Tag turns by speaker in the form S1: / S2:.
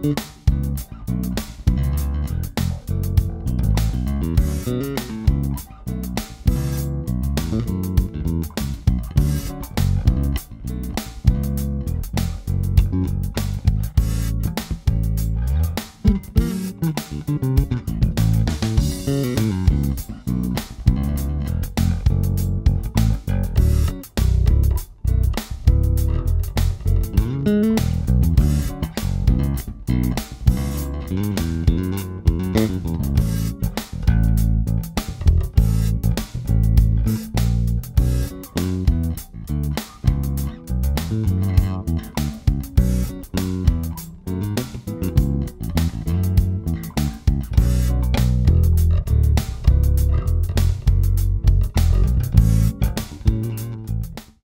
S1: Thank Mm-hmm.